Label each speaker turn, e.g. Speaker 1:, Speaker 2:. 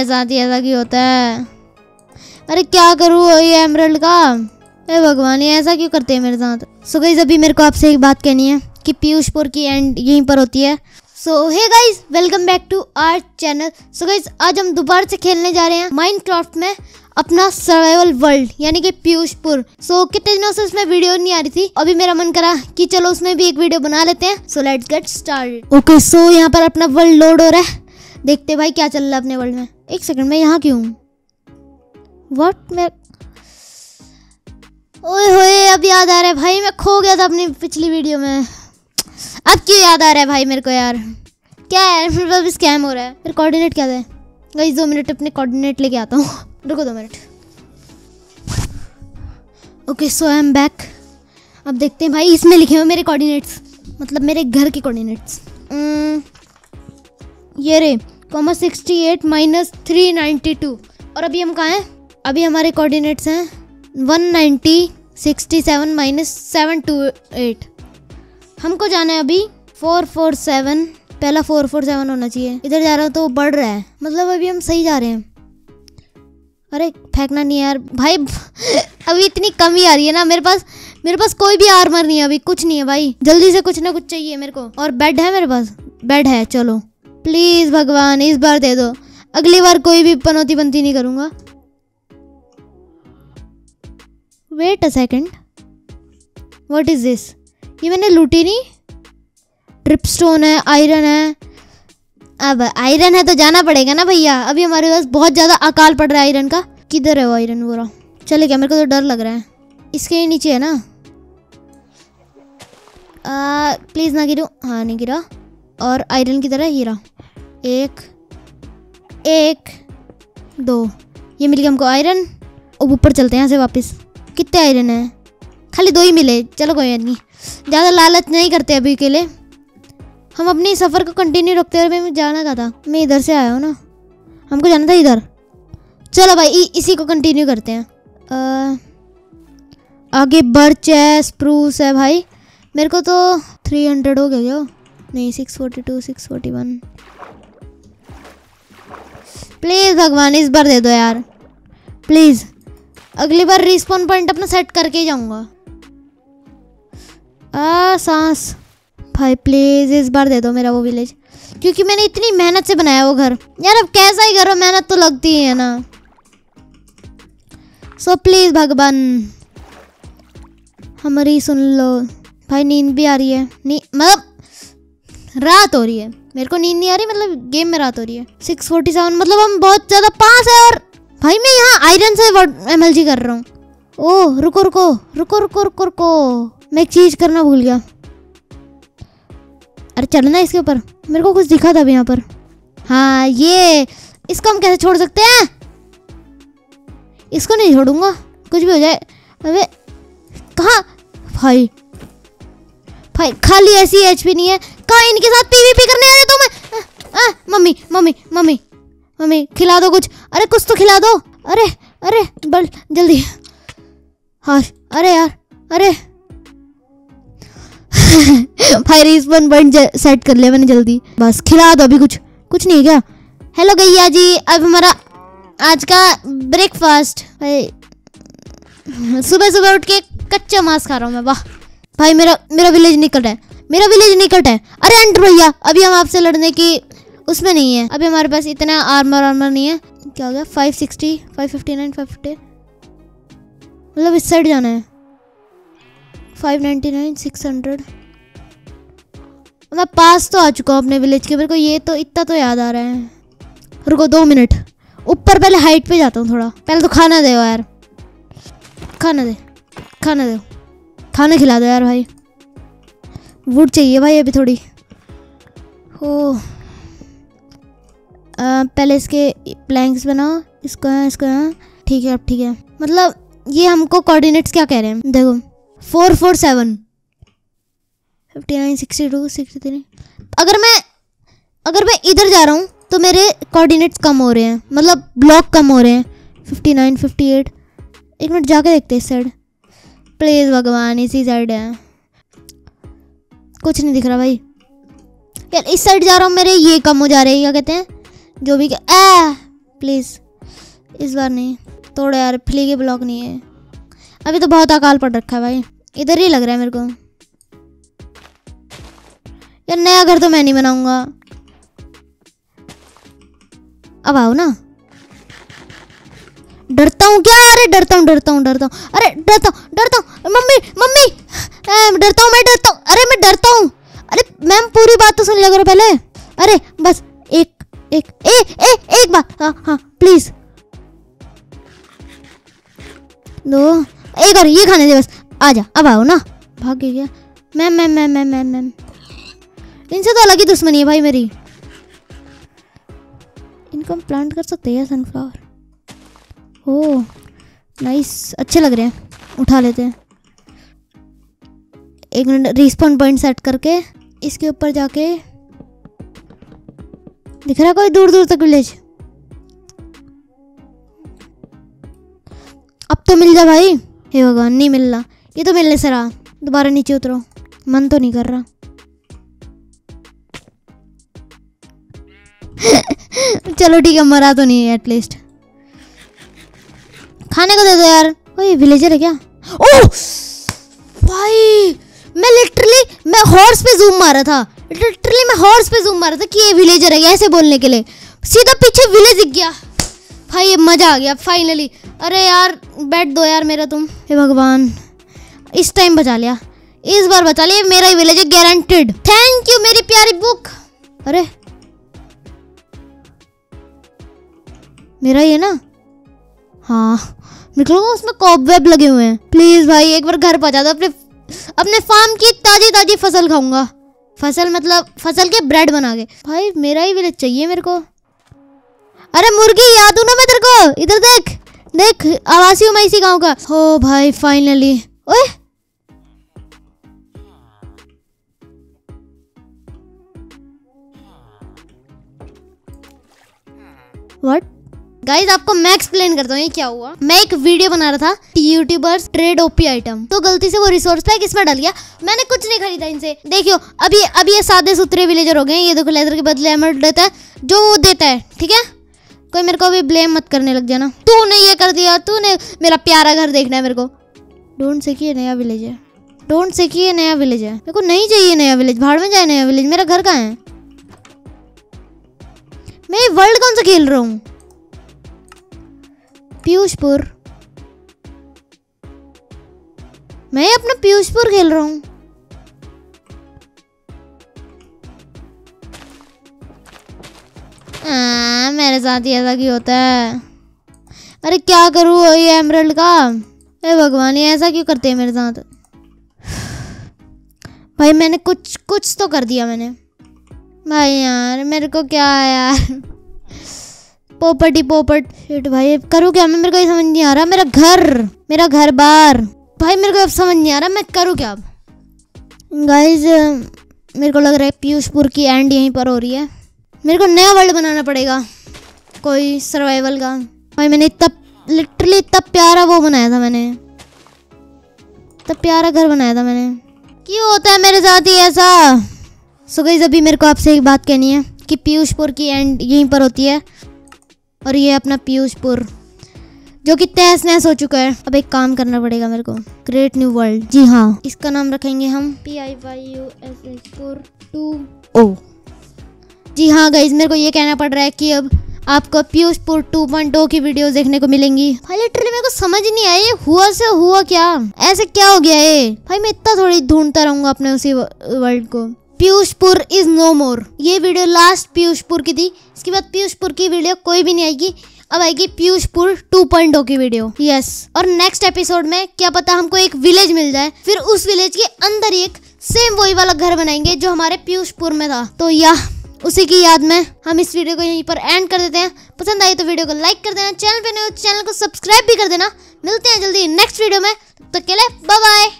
Speaker 1: मेरे साथ ही ऐसा क्यों होता है? अरे क्या करूँ ये एमरल्ड का। अरे भगवान ये ऐसा क्यों करते हैं मेरे साथ? सो गई अभी मेरे को आपसे एक बात कहनी है कि पीयूषपुर की एंड यहीं पर होती है। So hey guys welcome back to our channel so guys आज हम दोबारा से खेलने जा रहे हैं माइनक्राफ्ट में अपना सर्वाइवल वर्ल्ड यानी कि पीयूषपुर। सो so, कितने दिनों से उसमें वीडियो नहीं आ रही थी? अभी मेरा मन करा कि चलो उसमें भी एक वीडियो बना लेते हैं। So let's get start okay so यहाँ पर अपना वर्ल्ड लोड हो रहा है। देखते भाई क्या चल रहा है अपने वर्ल्ड में। एक सेकंड, मैं यहाँ क्यों वट मैं ओए होए, अब याद आ रहा है भाई, मैं खो गया था अपनी पिछली वीडियो में। अब क्यों याद आ रहा है भाई मेरे को यार? क्या है? मेरे पास स्कैम हो रहा है। फिर कोऑर्डिनेट क्या है? गई दो मिनट अपने कोऑर्डिनेट लेके आता हूँ। रुको दो minute okay so I am back अब देखते हैं भाई, इसमें लिखे हुए मेरे कोऑर्डिनेट्स मतलब मेरे घर के कोऑर्डिनेट्स hmm, ये रे। Comma sixty eight minus three ninety two. और अभी हम कहाँ हैं? अभी हमारे कोऑर्डिनेट्स हैं one ninety sixty seven minus seven two eight. हमको जाना है अभी फोर फोर सेवन। पहला फोर फोर सेवन होना चाहिए। इधर जा रहा हूँ तो बढ़ रहा है। मतलब अभी हम सही जा रहे हैं। अरे, फेंकना नहीं यार। भाई, अभी इतनी कमी आ रही है ना मेरे पास। मेरे पास कोई भी आर्मर नहीं है अभी। कुछ नहीं है भाई। जल्दी से कुछ ना कुछ चाहिए मेरे को। और बेड है मेरे पास? बेड है, चलो। प्लीज़ भगवान, इस बार दे दो। अगली बार कोई भी पनौती बनती नहीं करूँगा। Wait a second what is this ये मैंने लूटी नहीं। ट्रिप स्टोन है आयरन है। अब आयरन है तो जाना पड़ेगा ना भैया। अभी हमारे पास बहुत ज़्यादा अकाल पड़ रहा है आयरन का। किधर है वो आयरन बोरा चले क्या मेरे को तो डर लग रहा है। इसके ही नीचे है ना। प्लीज़ ना गिरो। हाँ नहीं गिरा। और आयरन की तरह हीरा। एक एक दो। ये मिल गया हमको आयरन। अब ऊपर चलते हैं यहाँ से वापस। कितने आयरन हैं? खाली दो ही मिले। चलो कोई नहीं। ज़्यादा लालच नहीं करते अभी के लिए। हम अपने सफ़र को कंटिन्यू रखते हुए मैं जाना का था। मैं इधर से आया हूँ ना। हमको जाना था इधर। चलो भाई इ, इसी को कंटिन्यू करते हैं। आ, आगे बर्च है स्प्रूस है भाई। मेरे को तो थ्री हंड्रेड हो गया नहीं six forty two six forty one please भगवान, इस बार दे दो यार। प्लीज़ अगली बार रिस्पॉन पॉइंट अपना सेट करके ही आ, सांस। भाई प्लीज़ इस बार दे दो मेरा वो विलेज क्योंकि मैंने इतनी मेहनत से बनाया वो घर। यार, अब कैसा ही करो मेहनत तो लगती ही है ना। सो प्लीज़ भगवान, हमारी सुन लो। भाई, नींद भी आ रही है। नी मतलब रात हो रही है। मेरे को नींद नहीं आ रही मतलब गेम में रात हो रही है। सिक्स फोर्टी सेवन मतलब हम बहुत ज़्यादा पास है और भाई मैं यहाँ आयरन से एम एल जी कर रहा हूँ। ओह रुको रुको रुको रुको रुको रुको। मैं एक चीज़ करना भूल गया। अरे चलना इसके ऊपर। मेरे को कुछ दिखा था अब यहाँ पर। हाँ ये, इसको हम कैसे छोड़ सकते हैं? इसको नहीं छोड़ूँगा। कुछ भी हो जाए। अरे कहाँ? भाई भाई, खाली ऐसी एचपी नहीं है। कहा इनके साथ पीवीपी करने आ जाता मैं मम्मी मम्मी मम्मी मम्मी, खिला दो कुछ। अरे, कुछ तो खिला दो। अरे अरे, बल, जल्दी। हाँ अरे यार, अरे। फायर वन पॉइंट सेट कर लिया मैंने जल्दी। बस, खिला दो अभी कुछ। कुछ नहीं क्या? हेलो गैया जी। अब हमारा आज का ब्रेकफास्ट भाई सुबह सुबह उठ के कच्चा मांस खा रहा हूँ मैं, वाह। भाई, मेरा मेरा विलेज निकल रहा है। मेरा विलेज निकट है। अरे एंटर भैया, अभी हम आपसे लड़ने की उसमें नहीं है। अभी हमारे पास इतना आर्मर आर्मर नहीं है। क्या हो गया? Five sixty five fifty nine five fifty मतलब इस साइड जाना है। Five ninety nine six hundred मैं पास तो आ चुका हूँ अपने विलेज के, मेरे को ये तो इतना तो याद आ रहा है। रुको दो मिनट ऊपर पहले हाइट पे जाता हूँ थोड़ा। पहले तो खाना दे यार। खाना दे। खाना दे। खाना खिला दो यार भाई। वुड चाहिए भाई अभी थोड़ी। हो। पहले इसके प्लैंक्स बनाओ इसको है इसको यहाँ। ठीक है, अब ठीक है। मतलब ये हमको कोऑर्डिनेट्स क्या कह रहे हैं? देखो four four seven fifty nine sixty two sixty three अगर मैं अगर मैं इधर जा रहा हूँ तो मेरे कोऑर्डिनेट्स कम हो रहे हैं। मतलब ब्लॉक कम हो रहे हैं। फिफ्टी नाइन फिफ्टी एट एक मिनट जाके देखते इस साइड प्लीज़ भगवान, इसी साइड है। कुछ नहीं दिख रहा भाई। यार, इस साइड जा रहा हूँ, मेरे ये कम हो जा रहे हैं, क्या कहते हैं? जो भी ए प्लीज़ इस बार नहीं। थोड़ा यार फ्ली के ब्लॉक नहीं है। अभी तो बहुत अकाल पड़ रखा है भाई। इधर ही लग रहा है मेरे को। यार, नया घर तो मैं नहीं बनाऊँगा। अब आओ ना। डरता हूँ क्या अरे डरता हूँ डरता हूँ डरता हूँ। अरे, डरता हूँ डरता हूँ। Mummy mummy! डरता हूँ, मैं डरता हूँ। अरे, मैं डरता हूँ। अरे, मैम, पूरी बात तो सुन लिया करो पहले। अरे, बस, एक एक, ए ए, एक बात। हाँ हाँ प्लीज़ दो, एक और, ये खाने दे बस। आजा, अब आओ ना। भाग गई क्या? Ma'am ma'am ma'am ma'am ma'am ma'am. इनसे तो अलग ही दुश्मनी है भाई मेरी। इनको हम प्लांट कर सकते हैं सनफ्लावर ओह नाइस अच्छे लग रहे हैं। उठा लेते हैं। एक मिनट रिस्पॉन पॉइंट सेट करके इसके ऊपर जाके दिख रहा कोई दूर दूर तक विलेज अब तो मिल जा भाई। हे भगवान, नहीं मिल रहा। ये तो मिलने से रहा। दोबारा नीचे उतरो। मन तो नहीं कर रहा। चलो ठीक है, मरा तो नहीं एटलीस्ट खाने को दे दो यार। ओए विलेजर है क्या? ओह! भाई! मैं लिटरली मैं हॉर्स पे जूम मारा था। लिटरली मैं हॉर्स पे जूम मारा था कि ये विलेजर है ऐसे बोलने के लिए। सीधा पीछे विलेज दिख गया। भाई, ये मज़ा आ गया फाइनली अरे यार, बैठ दो यार मेरा तुम। हे भगवान। इस टाइम बचा लिया। इस बार बचा लिया मेरा ही विलेज है गारंटेड थैंक यू मेरी प्यारी बुक अरे। मेरा है ना? हाँ। निकलो उसमें कॉबवेब लगे हुए हैं। प्लीज़ भाई, एक बार घर पहुँचा दो, अपने अपने फार्म की ताजी ताजी फ़सल खाऊँगा। फ़सल मतलब फ़सल के ब्रेड बना के। भाई, मेरा ही विलेज चाहिए मेरे को। अरे मुर्गी, याद हूँ ना मैं तेरे को? इधर देख देख आवासी हूँ मैं इसी गाँव का। हो भाई फाइनली ओए! व्हाट गाइज़ आपको मैं एक्सप्लेन करता हूँ ये क्या हुआ। मैं एक वीडियो बना रहा था यूट्यूबर्स ट्रेड ओपी आइटम तो गलती से वो रिसोर्स पैक इसमें डाल गया। मैंने कुछ नहीं खरीदा इनसे। देखियो, अभी अभी ये सादे सुथरे विलेजर हो गए ये देखो लेदर के बदले एमरल्ड देता है, जो वो देता है, ठीक है? कोई मेरे को अभी ब्लेम मत करने लग जाना। तूने ये कर दिया, तूने मेरा प्यारा घर देखना है मेरे को। डोंट से कि नया विलेज है डोंट से कि नया विलेज है मेरे को नहीं चाहिए नया विलेज भाड़ में जाए नया विलेज मेरा घर कहाँ है? मैं वर्ल्ड कौन सा खेल रहा हूँ? पीयूषपुर। मैं अपना पीयूषपुर खेल रहा हूँ। मेरे साथ ही ऐसा क्यों होता है? अरे क्या करूँ ये एमरल्ड का? अरे भगवान, ये ऐसा क्यों करते हैं मेरे साथ? भाई मैंने कुछ कुछ तो कर दिया मैंने। भाई यार, मेरे को क्या है यार? पोपट ही पोपट। शिट भाई करूँ क्या? मैं मेरे को ये समझ नहीं आ रहा। मेरा घर मेरा घर बार। भाई, मेरे को अब समझ नहीं आ रहा। मैं करूँ क्या अब? गाइज़ मेरे को लग रहा है पीयूषपुर की एंड यहीं पर हो रही है। मेरे को नया वर्ल्ड बनाना पड़ेगा। कोई सर्वाइवल का। भाई, मैंने इतना लिटरली इतना प्यारा वो बनाया था मैंने। इतना प्यारा घर बनाया था मैंने। क्यों होता है मेरे साथ ही ऐसा? सो गई अभी मेरे को आपसे एक बात कहनी है कि पीयूषपुर की एंड यहीं पर होती है। और ये अपना पीयूषपुर, जो कि तहस नहस हो चुका है। अब एक काम करना पड़ेगा मेरे को। ग्रेट न्यू वर्ल्ड जी हाँ। इसका नाम रखेंगे हम P I Y U S H four two O G हाँ गाइज़ मेरे को ये कहना पड़ रहा है कि अब आपको पीयूषपुर टू पॉइंट की वीडियोस देखने को मिलेंगी। भाई लिटरली मेरे को समझ नहीं आया, ये हुआ से हुआ क्या? ऐसे क्या हो गया ये? भाई, मैं इतना थोड़ी ढूंढता रहूँगा अपने उसी वर्ल्ड को। Piyushpur is no more. ये वीडियो लास्ट पीयूषपुर की थी। इसके बाद पीयूषपुर की वीडियो कोई भी नहीं आएगी। अब आएगी पीयूषपुर 2.0 की वीडियो। यस और नेक्स्ट एपिसोड में क्या पता हमको एक विलेज मिल जाए। फिर उस विलेज के अंदर एक सेम वही वाला घर बनाएँगे जो हमारे पीयूषपुर में था। तो या, उसी की याद में हम इस वीडियो को यहीं पर एंड कर देते हैं। पसंद आई तो वीडियो को लाइक कर देना, चैनल पे नए चैनल को सब्सक्राइब भी कर देना। मिलते हैं जल्दी नेक्स्ट वीडियो में। तब तक के लिए बाय बाय